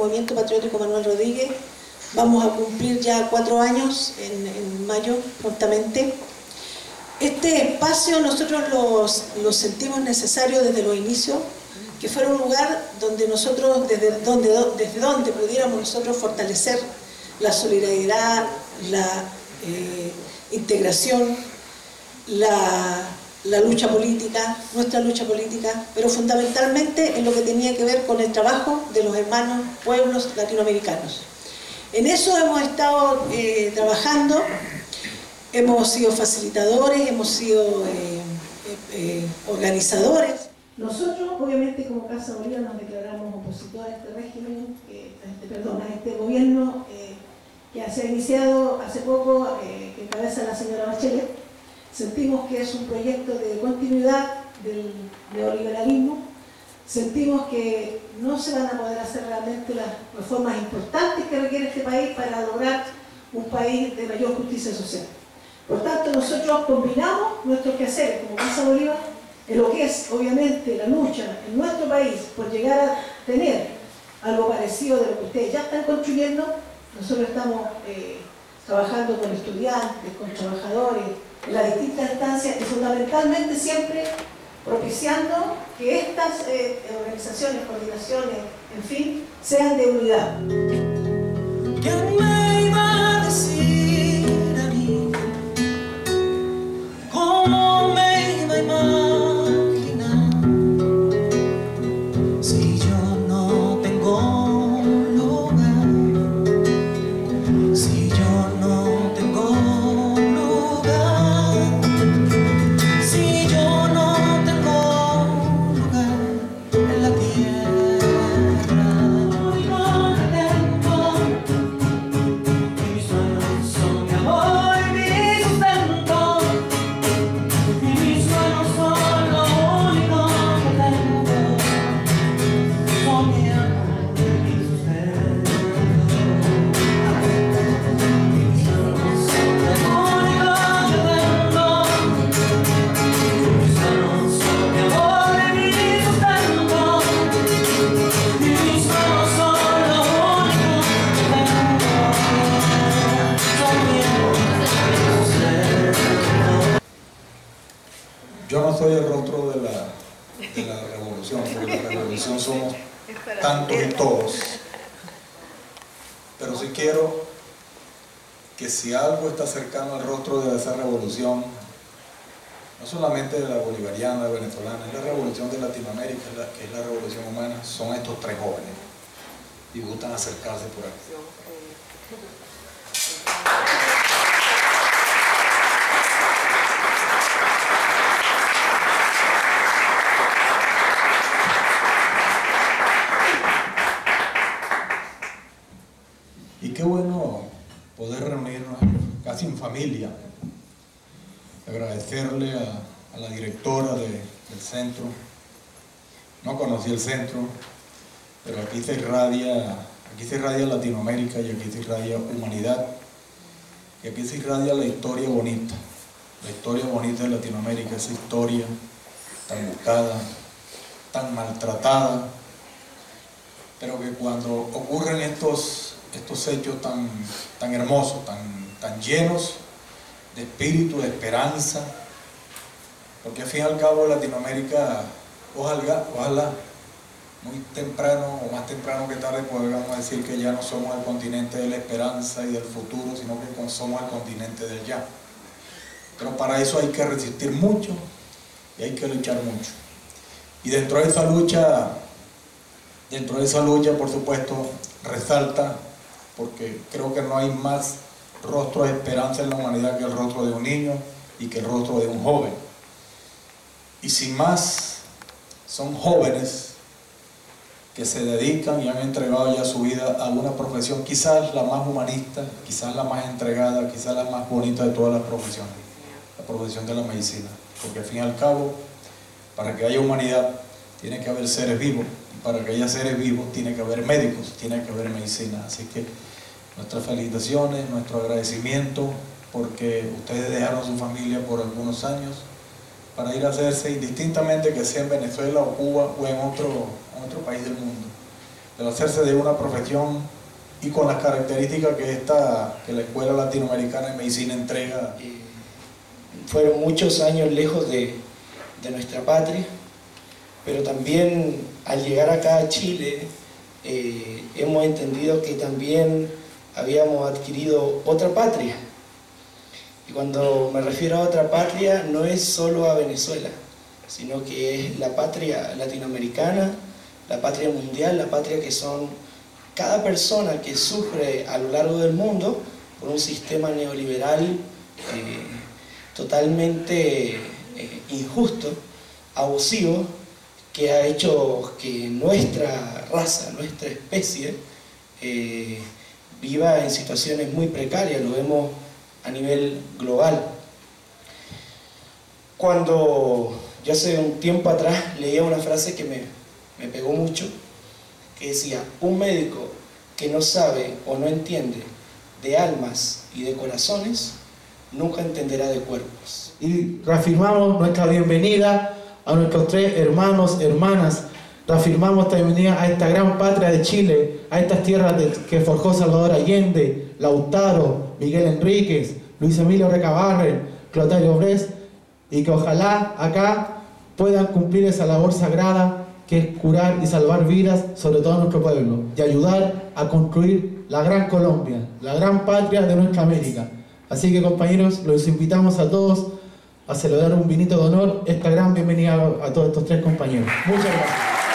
Movimiento Patriótico Manuel Rodríguez. Vamos a cumplir ya cuatro años en, mayo, prontamente. Este espacio nosotros lo sentimos necesario desde los inicios, que fuera un lugar donde nosotros, desde donde, desde donde pudiéramos nosotros fortalecer la solidaridad, la eh, integración, la, la lucha política, nuestra lucha política, pero fundamentalmente en lo que tenía que ver con el trabajo de los hermanos pueblos latinoamericanos. En eso hemos estado eh, trabajando, hemos sido facilitadores, hemos sido eh, eh, organizadores. Nosotros, obviamente, como Casa Bolívar nos declaramos opositores a este régimen, este, perdón, a este gobierno que se ha iniciado hace poco, que encabeza la señora Bachelet, sentimos que es un proyecto de continuidad del neoliberalismo, sentimos que no se van a poder hacer realmente las reformas importantes que requiere este país para lograr un país de mayor justicia social. Por tanto, nosotros combinamos nuestros quehaceres como Casa Bolívar en lo que es, obviamente, la lucha en nuestro país por llegar a tener algo parecido de lo que ustedes ya están construyendo. Nosotros estamos eh, trabajando con estudiantes, con trabajadores, en las distintas instancias y fundamentalmente siempre propiciando que estas eh, organizaciones, coordinaciones, en fin, sean de unidad. Soy el rostro de la, revolución, porque la revolución somos tantos y todos. Pero sí quiero que si algo está cercano al rostro de esa revolución, no solamente de la bolivariana, venezolana, es la revolución de Latinoamérica, que es la revolución humana, son estos tres jóvenes y gustan acercarse por aquí. Qué bueno poder reunirnos casi en familia, agradecerle a, la directora del centro, no conocí el centro, pero aquí se irradia, aquí se irradia Latinoamérica y aquí se irradia humanidad, y aquí se irradia la historia bonita, la historia bonita de Latinoamérica, esa historia tan buscada, tan maltratada, pero que cuando ocurren estos estos hechos tan, tan hermosos, tan, tan llenos de espíritu, de esperanza, porque al fin y al cabo Latinoamérica, ojalá, ojalá, muy temprano o más temprano que tarde podamos decir que ya no somos el continente de la esperanza y del futuro, sino que somos el continente del ya. Pero para eso hay que resistir mucho y hay que luchar mucho. Y dentro de esa lucha, dentro de esa lucha, por supuesto, resalta porque creo que no hay más rostro de esperanza en la humanidad que el rostro de un niño y que el rostro de un joven. Y sin más, son jóvenes que se dedican y han entregado ya su vida a una profesión quizás la más humanista, quizás la más entregada, quizás la más bonita de todas las profesiones, la profesión de la medicina. Porque al fin y al cabo, para que haya humanidad, tiene que haber seres vivos, para que haya seres vivos, tiene que haber médicos, tiene que haber medicina. Así que nuestras felicitaciones, nuestro agradecimiento porque ustedes dejaron su familia por algunos años para ir a hacerse indistintamente que sea en Venezuela o Cuba o en otro, otro país del mundo. el hacerse de una profesión y con las características que, esta, que la Escuela Latinoamericana de Medicina entrega. Eh, fueron muchos años lejos de, de, nuestra patria, pero también al llegar acá a Chile eh, hemos entendido que también habíamos adquirido otra patria. Y cuando me refiero a otra patria no es solo a Venezuela, sino que es la patria latinoamericana, la patria mundial, la patria que son cada persona que sufre a lo largo del mundo por un sistema neoliberal eh, totalmente eh, injusto, abusivo, que ha hecho que nuestra raza, nuestra especie, eh, viva en situaciones muy precarias, lo vemos a nivel global. Cuando yo hace un tiempo atrás leía una frase que me, me pegó mucho, que decía, un médico que no sabe o no entiende de almas y de corazones, nunca entenderá de cuerpos. Y reafirmamos nuestra bienvenida a nuestros tres hermanos, hermanas, reafirmamos bienvenida a esta gran patria de Chile, a estas tierras que forjó Salvador Allende, Lautaro, Miguel Enríquez, Luis Emilio Recabarre, Clotario Bres, y que ojalá acá puedan cumplir esa labor sagrada que es curar y salvar vidas, sobre todo a nuestro pueblo, y ayudar a construir la gran Colombia, la gran patria de nuestra América. Así que compañeros, los invitamos a todos a celebrar un vinito de honor, esta gran bienvenida a todos estos tres compañeros. Muchas gracias.